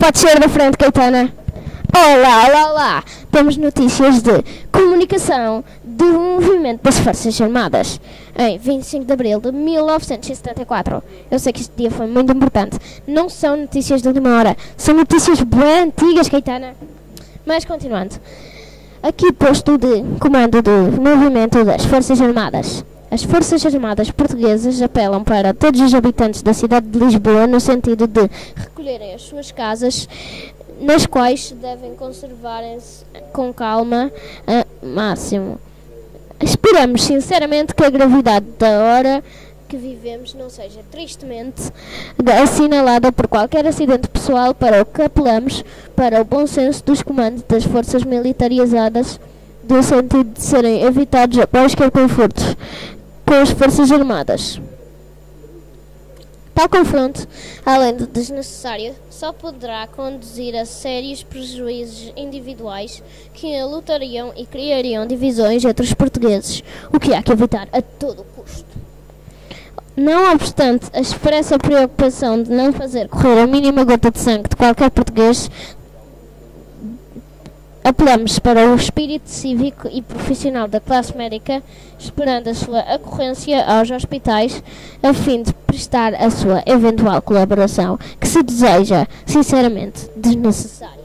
Pode ser da frente, Caetana. Olá, olá, olá! Temos notícias de comunicação do movimento das Forças Armadas em 25 de abril de 1974. Eu sei que este dia foi muito importante. Não são notícias de última hora, são notícias bem antigas, Caetana. Mas continuando. Aqui posto de comando do movimento das Forças Armadas. As Forças Armadas Portuguesas apelam para todos os habitantes da cidade de Lisboa no sentido de recolherem as suas casas nas quais devem conservarem-se com calma a máximo. Esperamos sinceramente que a gravidade da hora que vivemos não seja tristemente assinalada por qualquer acidente pessoal para o que apelamos para o bom senso dos comandos das forças militarizadas no sentido de serem evitados quaisquer confortos com as forças armadas. Tal confronto, além de desnecessário, só poderá conduzir a sérios prejuízos individuais que lutariam e criariam divisões entre os portugueses, o que há que evitar a todo custo. Não obstante a expressa preocupação de não fazer correr a mínima gota de sangue de qualquer português, Apelamos para o espírito cívico e profissional da classe médica, esperando a sua ocorrência aos hospitais, a fim de prestar a sua eventual colaboração, que se deseja, sinceramente, desnecessária.